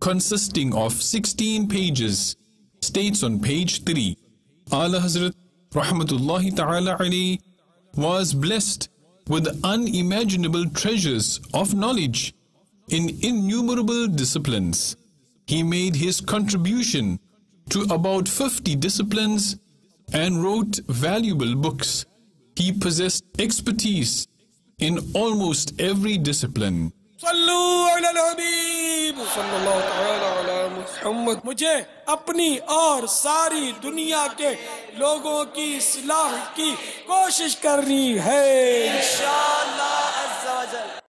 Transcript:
consisting of 16 pages, states on page 3. Ala Hazrat rahmatullahi ta'ala alayhi was blessed with unimaginable treasures of knowledge in innumerable disciplines. He made his contribution to about 50 disciplines and wrote valuable books. He possessed expertise in almost every discipline. صلو علی الحبیب. صلی اللہ تعالی علی محمد. مجھے اپنی اور ساری دنیا کے لوگوں کی اصلاح کی کوشش کرنی ہے انشاء